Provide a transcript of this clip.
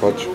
Хочешь?